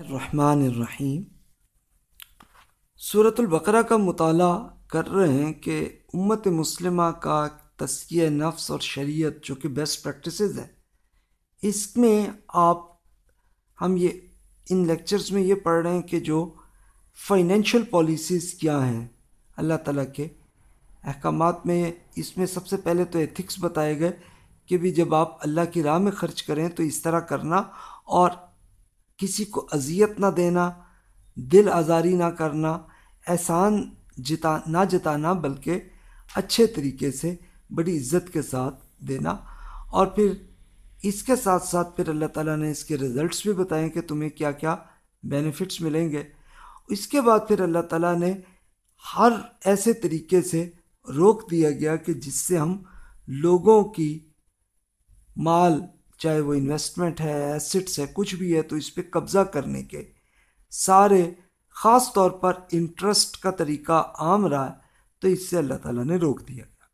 الرحمن الرحیم۔ صورت البقرہ کا مطالعہ کر رہے ہیں کہ امت مسلمہ کا تسکیہ نفس اور شریعت جو کہ بیسٹ پریکٹسز ہے، اس میں آپ، ہم یہ، ان لیکچرز میں یہ پڑھ رہے ہیں کہ جو فائنینشیل پالیسیز کیا ہیں، اللہ تعالیٰ کے احکامات میں، اس میں سب سے پہلے تو ایتھکس بتائے گئے کہ بھی جب آپ اللہ کی راہ میں خرچ کریں تو اس طرح کرنا اور کسی کو اذیت نہ دینا، دل آزاری نہ کرنا، احسان جتا، نہ جتانا، بلکہ اچھے طریقے سے بڑی عزت کے ساتھ دینا۔ اور پھر اس کے ساتھ ساتھ پھر اللہ تعالیٰ نے اس کے رزلٹس بھی بتائے کہ تمہیں کیا کیا بینیفٹس ملیں گے۔ اس کے بعد پھر اللہ تعالیٰ نے ہر ایسے طریقے سے روک دیا گیا کہ جس سے ہم لوگوں کی مال چاہے وہ انویسٹمنٹ ہے ایسٹس ہے، کچھ بھی ہے، تو اس پہ قبضہ کرنے کے سارے خاص طور پر انٹرسٹ کا طریقہ عام رہا ہے، تو اس سے اللہ تعالیٰ نے روک دیا۔ گیا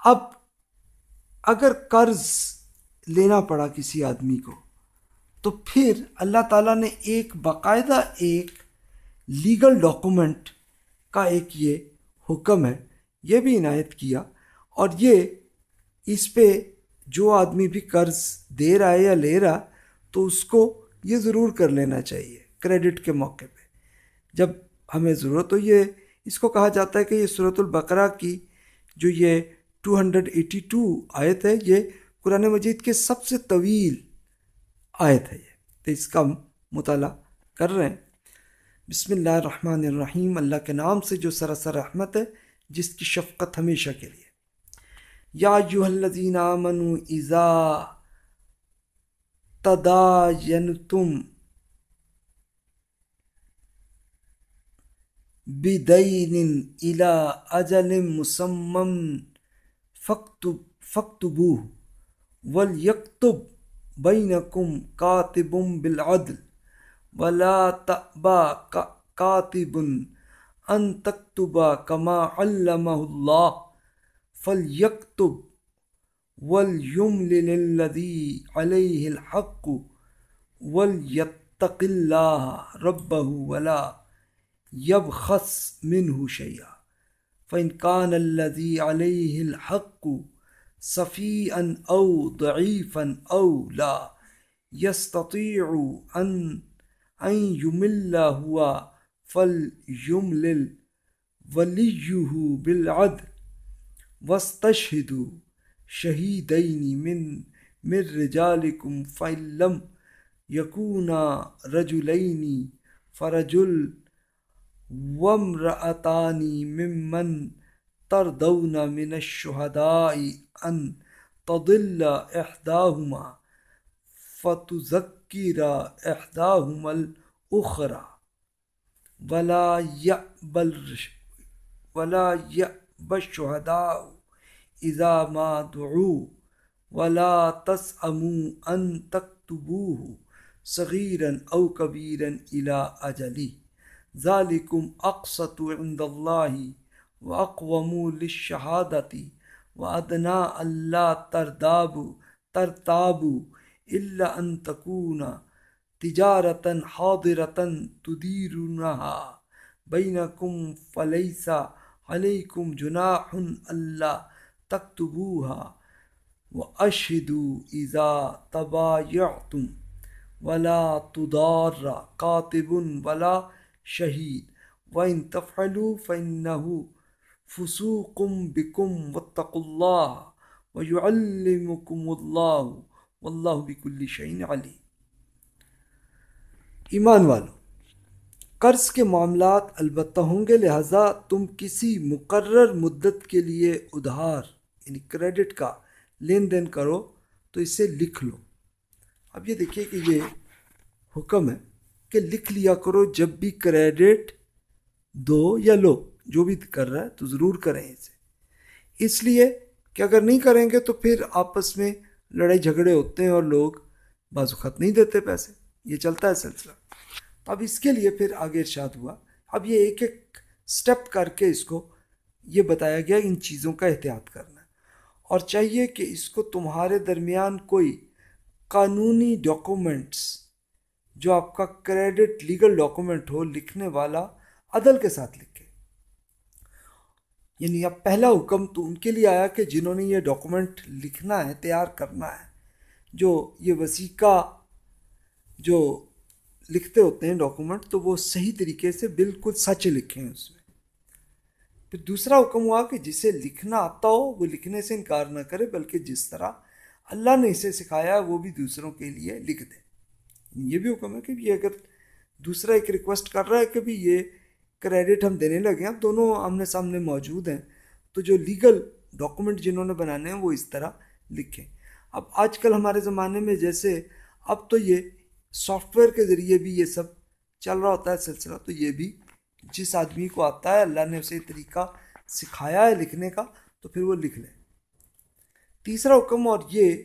اب اگر قرض لینا پڑا کسی آدمی کو، تو پھر اللہ تعالیٰ نے ایک باقاعدہ ایک لیگل ڈاکومنٹ کا ایک یہ حکم ہے، یہ بھی عنایت کیا اور یہ اس پہ جو آدمی بھی قرض دے رہا ہے یا لے رہا، تو اس کو یہ ضرور کر لینا چاہیے کریڈٹ کے موقع پہ۔ جب ہمیں ضرورت ہو یہ اس کو کہا جاتا ہے کہ یہ صورت البقرہ کی جو یہ 282 آیت ہے، یہ قرآن مجید کے سب سے طویل آیت ہے یہ۔ تو اس کا مطالعہ کر رہے ہیں۔ بسم اللہ الرحمن الرحیم۔ اللہ کے نام سے جو سراسر رحمت ہے، جس کی شفقت ہمیشہ کے لیے۔ یا یو الذین آمنوا اذا تداینتم بدین الى اجل مسمم فاکتب فاکتبوه ولیکتب بینکم کاتب بالعدل ولا تأبا كاتب أن تكتب كما علمه الله فليكتب وليملل الذي عليه الحق وليتق الله ربه ولا يبخس منه شيئا. فإن كان الذي عليه الحق صفيئا أو ضعيفا أو لا يستطيع أن أن يمل هو فليملل وليه بالعدل. واستشهدوا شهيدين من من رجالكم فإن لم يكونا فرجل وامرأتان ممن ترضون من الشهداء أن تضل إحداهما فتذكر إحداهما الأخرى ولا يأبل ولا يأبى الشهداء إذا ما دعوا ولا تسأموا أن تكتبوه صغيرا أو كبيرا إلى أجله ذلكم أقسط عند اللہ و الله وأقوم للشهادة وأدنى ألا تردابوا ترتابوا إلا أن تكون تجارة حاضرة تديرونها بينكم فليس عليكم جناح ألا تكتبوها وأشهدوا إذا تبايعتم ولا تضار كاتب ولا شهيد وإن تفعلوا فإنه فسوق بكم واتقوا الله ويعلمكم الله واللہ بکل شعین علی ایمان والو قرض کے معاملات البتہ ہوں گے لہٰذا تم کسی مقرر مدت کے لیے ادھار یعنی کریڈٹ کا لین دین کرو تو اسے لکھ لو۔ اب یہ دیکھیے کہ یہ حکم ہے کہ لکھ لیا کرو جب بھی کریڈٹ دو یا لو، جو بھی کر رہا ہے تو ضرور کریں اسے۔ اس لیے کہ اگر نہیں کریں گے تو پھر آپس میں لڑائی جھگڑے ہوتے ہیں اور لوگ بعض خط نہیں دیتے پیسے۔ یہ چلتا ہے سلسلہ۔ اب اس کے لیے پھر آگے ارشاد ہوا۔ اب یہ ایک ایک سٹیپ کر کے اس کو یہ بتایا گیا ان چیزوں کا احتیاط کرنا۔ اور چاہیے کہ اس کو تمہارے درمیان کوئی قانونی ڈاکومنٹس جو آپ کا کریڈٹ لیگل ڈاکومنٹ ہو، لکھنے والا عدل کے ساتھ لکھے۔ یعنی اب پہلا حکم تو ان کے لیے آیا کہ جنہوں نے یہ ڈاکومنٹ لکھنا ہے، تیار کرنا ہے، جو یہ وسیقہ جو لکھتے ہوتے ہیں ڈاکومنٹ تو وہ صحیح طریقے سے بالکل سچ لکھیں اس میں۔ پھر دوسرا حکم ہوا کہ جسے لکھنا آتا ہو، وہ لکھنے سے انکار نہ کرے، بلکہ جس طرح اللہ نے اسے سکھایا، وہ بھی دوسروں کے لیے لکھ دے۔ یہ بھی حکم ہے کہ یہ اگر دوسرا ایک ریکویسٹ کر رہا ہے کہ بھی یہ کریڈٹ ہم دینے لگے ہیں، دونوں آمنے سامنے موجود ہیں، تو جو لیگل ڈاکومنٹ جنہوں نے بنانے ہیں، وہ اس طرح لکھیں۔ اب آج کل ہمارے زمانے میں جیسے، اب تو یہ سافٹ ویئر کے ذریعے بھی یہ سب چل رہا ہوتا ہے سلسلہ، تو یہ بھی جس آدمی کو آتا ہے، اللہ نے اسے طریقہ سکھایا ہے لکھنے کا، تو پھر وہ لکھ لے۔ تیسرا حکم اور یہ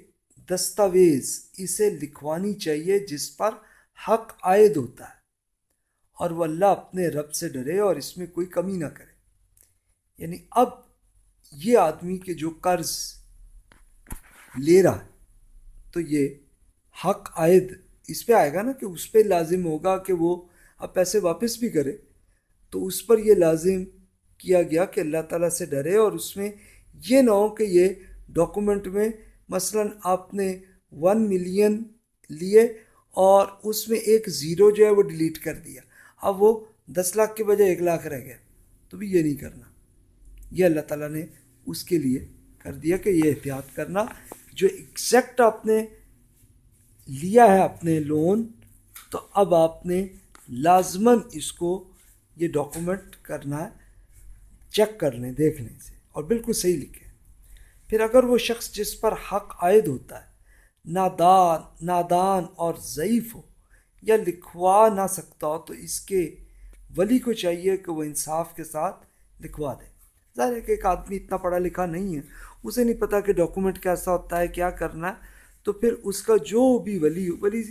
دستاویز، اسے لکھوانی چاہیے جس پر حق عائد ہوتا ہے اور وہ اللہ اپنے رب سے ڈرے اور اس میں کوئی کمی نہ کرے۔ یعنی اب یہ آدمی کے جو قرض لے رہا ہے، تو یہ حق عائد اس پہ آئے گا نا کہ اس پہ لازم ہوگا کہ وہ اب پیسے واپس بھی کرے، تو اس پر یہ لازم کیا گیا کہ اللہ تعالیٰ سے ڈرے اور اس میں یہ نہ ہو کہ یہ ڈاکومنٹ میں مثلا آپ نے ون ملین لیے اور اس میں ایک زیرو جو ہے وہ ڈیلیٹ کر دیا۔ اب وہ دس لاکھ کے بجائے ایک لاکھ رہ گیا۔ تو بھی یہ نہیں کرنا۔ یہ اللہ تعالیٰ نے اس کے لیے کر دیا کہ یہ احتیاط کرنا۔ جو ایگزیکٹ آپ نے لیا ہے اپنے لون، تو اب آپ نے لازماً اس کو یہ ڈاکومنٹ کرنا ہے چیک کر لیں دیکھنے سے اور بالکل صحیح لکھیں پھر اگر وہ شخص جس پر حق عائد ہوتا ہے، نادان نادان اور ضعیف ہو یا لکھوا نہ سکتا ہو، تو اس کے ولی کو چاہیے کہ وہ انصاف کے ساتھ لکھوا دے۔ ظاہر ہے کہ ایک آدمی اتنا پڑھا لکھا نہیں ہے۔ اسے نہیں پتا کہ ڈاکومنٹ کیسا ہوتا ہے، کیا کرنا ہے۔ تو پھر اس کا جو بھی ولی ولی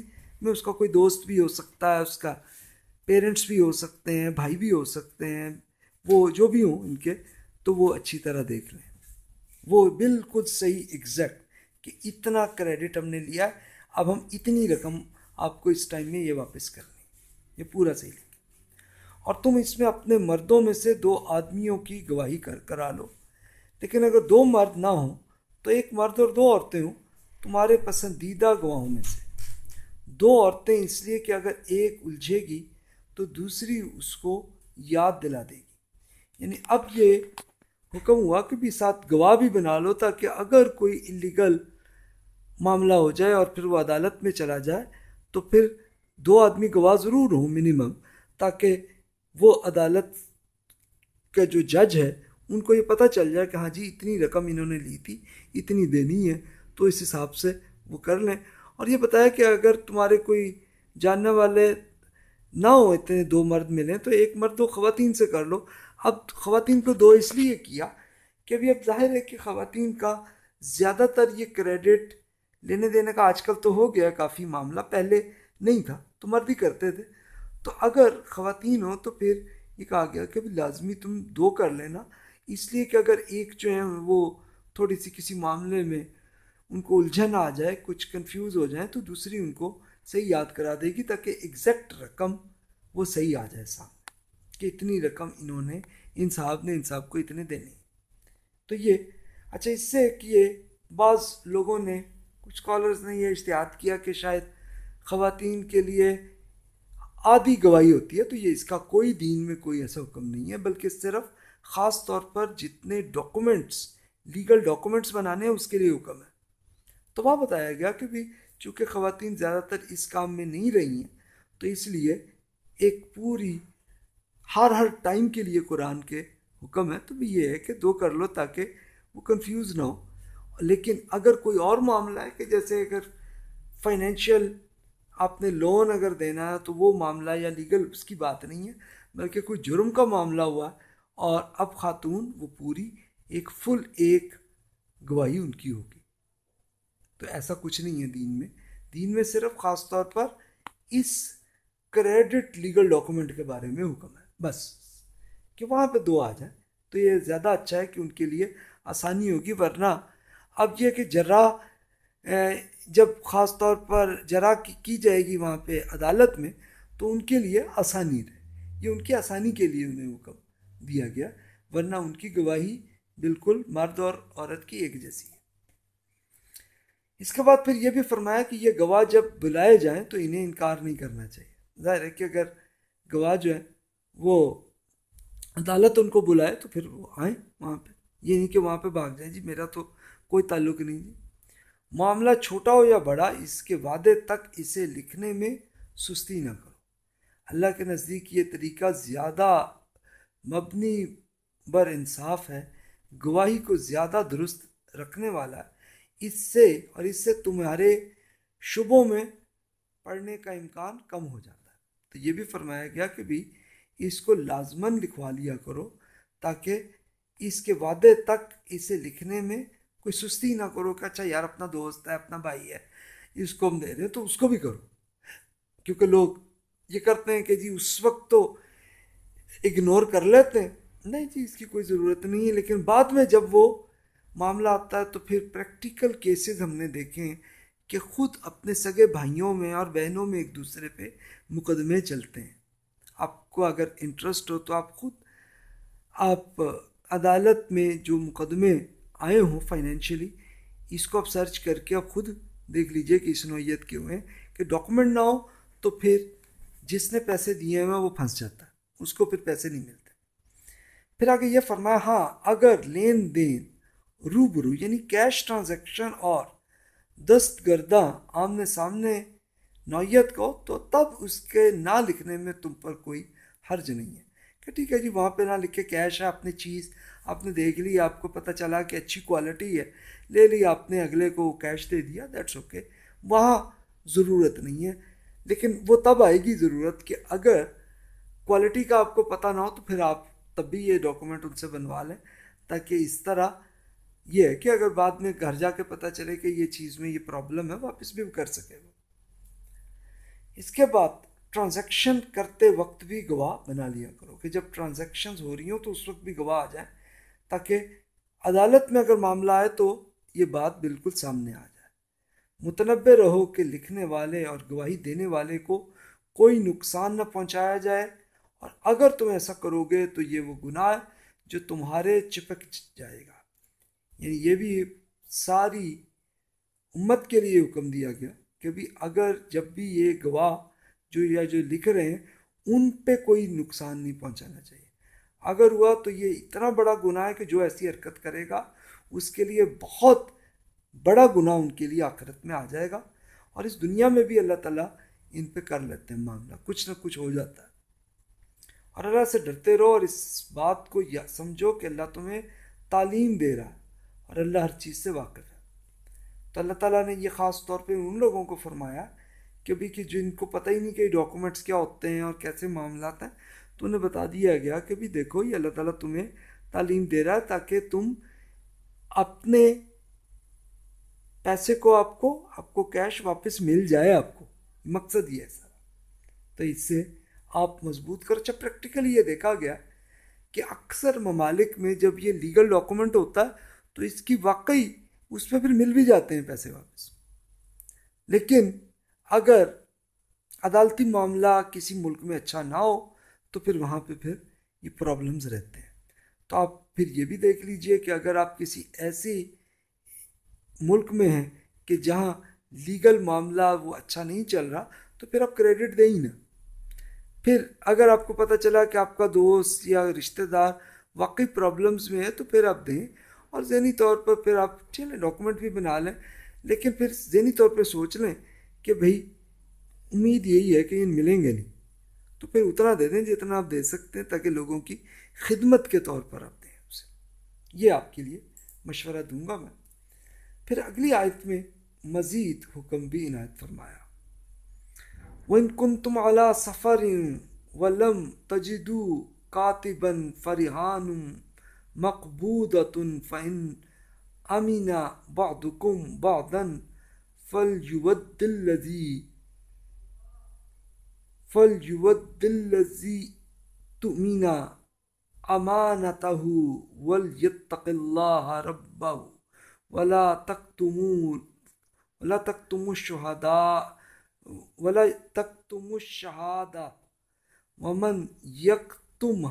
میں اس کا کوئی دوست بھی ہو سکتا ہے، اس کا پیرنٹس بھی ہو سکتے ہیں، بھائی بھی ہو سکتے ہیں، وہ جو بھی ہوں ان کے، تو وہ اچھی طرح دیکھ لیں۔ وہ بالکل صحیح ایگزیکٹ کہ اتنا کریڈٹ ہم نے لیا ہے اب ہم اتنی رقم آپ کو اس ٹائم میں یہ واپس کرنی یہ پورا صحیح لیں اور تم اس میں اپنے مردوں میں سے دو آدمیوں کی گواہی کر، کرا لو۔ لیکن اگر دو مرد نہ ہوں، تو ایک مرد اور دو عورتیں ہوں۔ تمہارے پسندیدہ گواہوں میں سے۔ دو عورتیں اس لیے کہ اگر ایک الجھے گی تو دوسری اس کو یاد دلا دے گی۔ یعنی اب یہ حکم ہوا کہ بھی ساتھ گواہ بھی بنا لو تاکہ اگر کوئی انلیگل معاملہ ہو جائے اور پھر وہ عدالت میں چلا جائے تو پھر دو آدمی گواہ ضرور ہوں منیمم تاکہ وہ عدالت کا جو جج ہے، ان کو یہ پتہ چل جائے کہ ہاں جی اتنی رقم انہوں نے لی تھی، اتنی دینی ہے تو اس حساب سے وہ کر لیں۔ اور یہ بتایا کہ اگر تمہارے کوئی جاننے والے نہ ہو، اتنے دو مرد ملیں، تو ایک مرد دو خواتین سے کر لو۔ اب خواتین کو دو اس لیے کیا کہ ابھی اب ظاہر ہے کہ خواتین کا زیادہ تر یہ کریڈٹ لینے دینے کا آج کل تو ہو گیا، کافی معاملہ پہلے نہیں تھا، تو مرد ہی کرتے تھے۔ تو اگر خواتین ہو تو پھر یہ کہا گیا کہ لازمی تم دو کر لینا۔ اس لیے کہ اگر ایک جو ہے وہ تھوڑی سی کسی معاملے میں ان کو الجھن آ جائے، کچھ کنفیوز ہو جائیں، تو دوسری ان کو صحیح یاد کرا دے گی تاکہ ایگزیکٹ رقم وہ صحیح آ جائے صاحب کہ اتنی رقم انہوں نے، ان صاحب نے، ان صاحب کو اتنے دینے۔ تو یہ اچھا اس سے کہ یہ بعض لوگوں نے، کچھ کالرز نے یہ اشتہار کیا کہ شاید خواتین کے لیے آدھی گواہی ہوتی ہے، تو یہ اس کا کوئی دین میں کوئی ایسا حکم نہیں ہے، بلکہ صرف خاص طور پر جتنے ڈاکومنٹس لیگل ڈاکومنٹس بنانے ہیں، اس کے لیے حکم ہے۔ تو وہاں بتایا گیا کہ بھی چونکہ خواتین زیادہ تر اس کام میں نہیں رہی ہیں، تو اس لیے ایک پوری ہر ہر ٹائم کے لیے قرآن کے حکم ہے۔ تو بھی یہ ہے کہ دو کر لو تاکہ وہ کنفیوز نہ ہو۔ لیکن اگر کوئی اور معاملہ ہے کہ جیسے اگر فائنینشیل آپ نے لون اگر دینا ہے تو وہ معاملہ یا لیگل اس کی بات نہیں ہے، بلکہ کوئی جرم کا معاملہ ہوا اور اب خاتون وہ پوری ایک فل ایک گواہی ان کی ہوگی۔ تو ایسا کچھ نہیں ہے دین میں۔ دین میں صرف خاص طور پر اس کریڈٹ لیگل ڈاکومنٹ کے بارے میں حکم ہے۔ بس۔ کہ وہاں پہ دو آ جائیں تو یہ زیادہ اچھا ہے کہ ان کے لیے آسانی ہوگی، ورنہ اب یہ کہ جرا جب خاص طور پر جرا کی کی جائے گی وہاں پہ عدالت میں، تو ان کے لیے آسانی رہے۔ یہ ان کی آسانی کے لیے انہیں حکم دیا گیا۔ ورنہ ان کی گواہی بالکل مرد اور عورت کی ایک جیسی ہے۔ اس کے بعد پھر یہ بھی فرمایا کہ یہ گواہ جب بلائے جائیں تو انہیں انکار نہیں کرنا چاہیے۔ ظاہر ہے کہ اگر گواہ جو ہے وہ عدالت ان کو بلائے تو پھر وہ آئیں وہاں پہ۔ یہ نہیں کہ وہاں پہ بھاگ جائیں۔ جی میرا تو کوئی تعلق نہیں جی معاملہ چھوٹا ہو یا بڑا، اس کے وعدے تک اسے لکھنے میں سستی نہ کرو۔ اللہ کے نزدیک یہ طریقہ زیادہ مبنی بر انصاف ہے، گواہی کو زیادہ درست رکھنے والا ہے۔ اس سے اور اس سے تمہارے شبوں میں پڑھنے کا امکان کم ہو جاتا ہے۔ تو یہ بھی فرمایا گیا کہ بھی اس کو لازمن لکھوا لیا کرو تاکہ اس کے وعدے تک اسے لکھنے میں کوئی سستی نہ کرو کہ اچھا یار اپنا دوست ہے، اپنا بھائی ہے، اس کو ہم دے رہے ہیں تو اس کو بھی کرو۔ کیونکہ لوگ یہ کرتے ہیں کہ جی اس وقت تو اگنور کر لیتے ہیں۔ نہیں جی اس کی کوئی ضرورت نہیں ہے، لیکن بعد میں جب وہ معاملہ آتا ہے تو پھر پریکٹیکل کیسز ہم نے دیکھے ہیں کہ خود اپنے سگے بھائیوں میں اور بہنوں میں ایک دوسرے پہ مقدمے چلتے ہیں۔ آپ کو اگر انٹرسٹ ہو تو آپ خود آپ عدالت میں جو مقدمے آئے ہوں فائنینشلی اس کو آپ سرچ کر کے آپ خود دیکھ لیجیے کہ اس نوعیت کے ہوئے ہیں کہ ڈاکومنٹ نہ ہو تو پھر جس نے پیسے دیے ہیں وہ پھنس جاتا ہے، اس کو پھر پیسے نہیں ملتے۔ پھر آگے یہ فرمایا ہاں اگر لین دین روبرو یعنی کیش ٹرانزیکشن اور دست گردہ آمنے سامنے نوعیت کو، تو تب اس کے نہ لکھنے میں تم پر کوئی حرج نہیں ہے۔ کہ ٹھیک ہے جی وہاں پہ نہ لکھے کیش ہے، اپنی چیز آپ نے دیکھ لی، آپ کو پتہ چلا کہ اچھی کوالٹی ہے، لے لی، آپ نے اگلے کو کیش دے دیا دیٹس اوکے وہاں ضرورت نہیں ہے۔ لیکن وہ تب آئے گی ضرورت کہ اگر کوالٹی کا آپ کو پتہ نہ ہو، تو پھر آپ تب بھی یہ ڈاکومنٹ ان سے بنوا لیں تاکہ اس طرح یہ ہے کہ اگر بعد میں گھر جا کے پتہ چلے کہ یہ چیز میں یہ پرابلم ہے، واپس بھی کر سکے وہ اس کے بعد ٹرانزیکشن کرتے وقت بھی گواہ بنا لیا کرو کہ جب ٹرانزیکشنز ہو رہی ہوں تو اس وقت بھی گواہ آ جائیں تاکہ عدالت میں اگر معاملہ آئے تو یہ بات بالکل سامنے آ جائے۔ متنبع رہو کہ لکھنے والے اور گواہی دینے والے کو کوئی نقصان نہ پہنچایا جائے اور اگر تم ایسا کرو گے تو یہ وہ گناہ جو تمہارے چپک جائے گا۔ یعنی یہ بھی ساری امت کے لیے حکم دیا گیا کہ بھی اگر جب بھی یہ گواہ جو یا جو لکھ رہے ہیں، ان پہ کوئی نقصان نہیں پہنچانا چاہیے۔ اگر ہوا تو یہ اتنا بڑا گناہ ہے کہ جو ایسی حرکت کرے گا، اس کے لیے بہت بڑا گناہ ان کے لیے آخرت میں آ جائے گا۔ اور اس دنیا میں بھی اللہ تعالیٰ ان پہ کر لیتے ہیں معاملہ، کچھ نہ کچھ ہو جاتا ہے۔ اور اللہ سے ڈرتے رہو اور اس بات کو سمجھو کہ اللہ تمہیں تعلیم دے رہا ہے۔ اور اللہ ہر چیز سے واقف ہے۔ تو اللہ تعالیٰ نے یہ خاص طور پہ ان لوگوں کو فرمایا کہ بھی کہ جن کو پتہ ہی نہیں کہ ڈاکومنٹس کیا ہوتے ہیں اور کیسے معاملات ہیں، تو انہیں بتا دیا گیا کہ بھی دیکھو، یہ اللہ تعالیٰ تمہیں تعلیم دے رہا ہے تاکہ تم اپنے پیسے کو آپ کو آپ کو کیش واپس مل جائے آپ کو۔ مقصد یہ ہے سارا۔ تو اس سے آپ مضبوط کر اچھا پریکٹیکلی یہ دیکھا گیا کہ اکثر ممالک میں جب یہ لیگل ڈاکومنٹ ہوتا ہے تو اس کی واقعی اس پہ پھر مل بھی جاتے ہیں پیسے واپس۔ لیکن اگر عدالتی معاملہ کسی ملک میں اچھا نہ ہو، تو پھر وہاں پہ پھر یہ پرابلمز رہتے ہیں۔ تو آپ پھر یہ بھی دیکھ لیجیے کہ اگر آپ کسی ایسی ملک میں ہیں کہ جہاں لیگل معاملہ وہ اچھا نہیں چل رہا، تو پھر آپ کریڈٹ دیں ہی نا پھر اگر آپ کو پتہ چلا کہ آپ کا دوست یا رشتہ دار واقعی پرابلمز میں ہے، تو پھر آپ دیں۔ اور ذہنی طور پر پھر آپ چلیں ڈاکومنٹ بھی بنا لیں، لیکن پھر ذہنی طور پہ سوچ لیں کہ بھائی امید یہی ہے کہ ان ملیں گے نہیں۔ تو پھر اتنا دے دیں جتنا آپ دے سکتے ہیں تاکہ لوگوں کی خدمت کے طور پر آپ دیں اسے۔ یہ آپ کے لیے مشورہ دوں گا میں۔ پھر اگلی آیت میں مزید حکم بھی عنایت فرمایا۔ وَإِن كُنْتُمْ عَلَى سَفَرٍ وَلَمْ تَجِدُوا كَاتِبًا فَرِحَانٌ مقبوضة فإن أمن بعضكم بعضا فليود الذي فليود الذي تؤمن أمانته وليتق الله ربه ولا تكتمون ولا تم شہادا ولا تم شہادہ ومن یک تم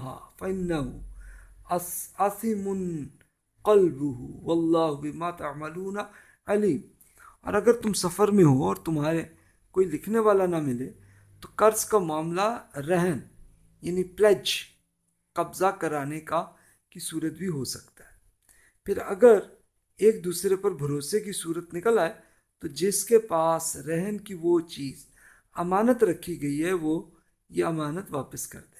واللہ بما تعملون علیم اور اگر تم سفر میں ہو اور تمہارے کوئی لکھنے والا نہ ملے، تو قرض کا معاملہ رہن یعنی پلج قبضہ کرانے کا کی صورت بھی ہو سکتا ہے۔ پھر اگر ایک دوسرے پر بھروسے کی صورت نکل آئے، تو جس کے پاس رہن کی وہ چیز امانت رکھی گئی ہے، وہ یہ امانت واپس کر دے۔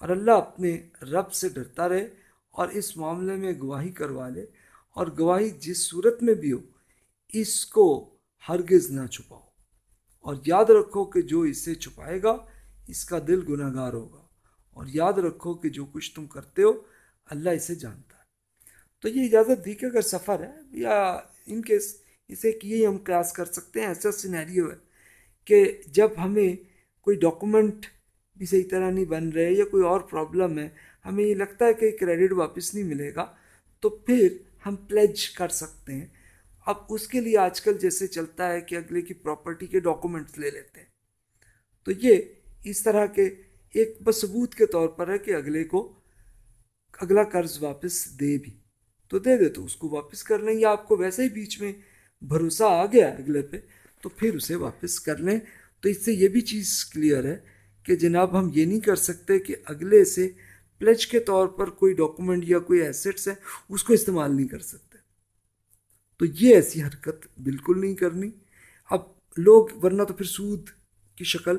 اور اللہ اپنے رب سے ڈرتا رہے اور اس معاملے میں گواہی کروا لے اور گواہی جس صورت میں بھی ہو، اس کو ہرگز نہ چھپاؤ۔ اور یاد رکھو کہ جو اسے چھپائے گا، اس کا دل گناہ گار ہوگا۔ اور یاد رکھو کہ جو کچھ تم کرتے ہو، اللہ اسے جانتا ہے۔ تو یہ اجازت دی کہ اگر سفر ہے، یا ان کے اسے کیے ہم قیاس کر سکتے ہیں، ایسا سینیریو ہے کہ جب ہمیں کوئی ڈاکومنٹ بھی صحیح طرح نہیں بن رہے یا کوئی اور پرابلم ہے، ہمیں یہ لگتا ہے کہ کریڈٹ واپس نہیں ملے گا، تو پھر ہم پلیج کر سکتے ہیں۔ اب اس کے لیے آج کل جیسے چلتا ہے کہ اگلے کی پراپرٹی کے ڈاکومنٹس لے لیتے ہیں۔ تو یہ اس طرح کے ایک بثبوت کے طور پر ہے کہ اگلے کو اگلا قرض واپس دے بھی۔ تو دے دے، تو اس کو واپس کر لیں یا آپ کو ویسے ہی بیچ میں بھروسہ آ گیا اگلے پہ، تو پھر اسے واپس کر لیں۔ تو اس سے یہ بھی چیز کلیئر ہے کہ جناب ہم یہ نہیں کر سکتے کہ اگلے سے پلچ کے طور پر کوئی ڈاکومنٹ یا کوئی ایسٹس ہے اس کو استعمال نہیں کر سکتے۔ تو یہ ایسی حرکت بالکل نہیں کرنی۔ اب لوگ، ورنہ تو پھر سود کی شکل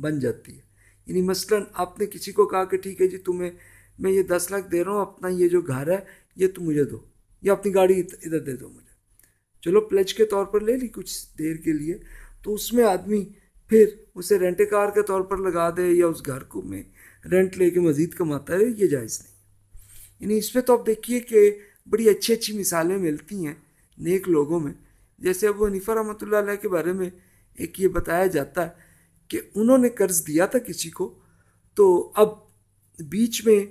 بن جاتی ہے۔ یعنی مثلا آپ نے کسی کو کہا کہ ٹھیک ہے جی تمہیں، میں یہ دس لاکھ دے رہا ہوں، اپنا یہ جو گھر ہے، یہ تم مجھے دو۔ یا اپنی گاڑی ادھر دے دو مجھے۔ چلو پلچ کے طور پر لے لی کچھ دیر کے لیے۔ تو اس میں آدمی پھر اسے رینٹ کار کے طور پر لگا دے یا اس گھر کو میں رینٹ لے کے مزید کماتا ہے، یہ جائز نہیں۔ یعنی اس پہ تو آپ دیکھیے کہ بڑی اچھی اچھی مثالیں ملتی ہیں نیک لوگوں میں۔ جیسے ابو حنیفہ رحمۃ اللہ علیہ کے بارے میں ایک یہ بتایا جاتا ہے کہ انہوں نے قرض دیا تھا کسی کو تو اب بیچ میں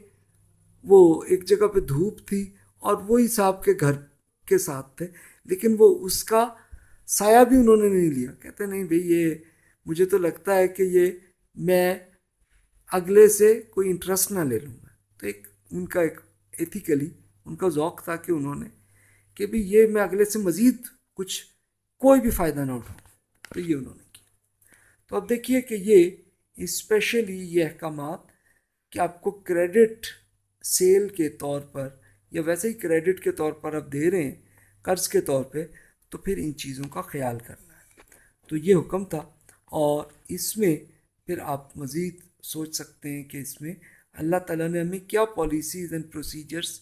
وہ ایک جگہ پہ دھوپ تھی اور وہی صاحب کے گھر کے ساتھ تھے، لیکن وہ اس کا سایہ بھی انہوں نے نہیں لیا۔ کہتے نہیں بھئی یہ مجھے تو لگتا ہے کہ یہ میں اگلے سے کوئی انٹرسٹ نہ لے لوں گا تو ایک ان کا ایک ایتھیکلی ان کا ذوق تھا کہ انہوں نے کہ بھی یہ میں اگلے سے مزید کچھ کوئی بھی فائدہ نہ اٹھاؤں۔ تو یہ انہوں نے کیا۔ تو اب دیکھیے کہ یہ اسپیشلی یہ احکامات کہ آپ کو کریڈٹ سیل کے طور پر یا ویسے ہی کریڈٹ کے طور پر آپ دے رہے ہیں، قرض کے طور پہ، تو پھر ان چیزوں کا خیال کرنا ہے۔ تو یہ حکم تھا اور اس میں پھر آپ مزید سوچ سکتے ہیں کہ اس میں اللہ تعالیٰ نے ہمیں کیا policies and procedures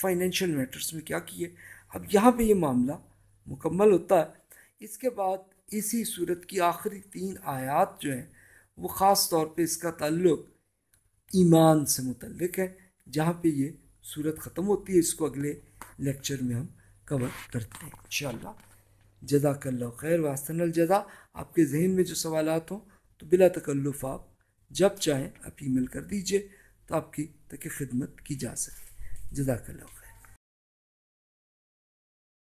financial matters میں کیا کیے۔ اب یہاں پہ یہ معاملہ مکمل ہوتا ہے۔ اس کے بعد اسی صورت کی آخری تین آیات جو ہیں، وہ خاص طور پہ اس کا تعلق ایمان سے متعلق ہے۔ جہاں پہ یہ صورت ختم ہوتی ہے، اس کو اگلے لیکچر میں ہم کور کرتے ہیں۔ انشاءاللہ، جزاک اللہ خیر واسطن الجزا آپ کے ذہن میں جو سوالات ہوں تو بلا تکلف آپ جب چاہیں آپ ای میل کر دیجیے تو آپ کی تک خدمت کی جا سکے۔ جزاک اللہ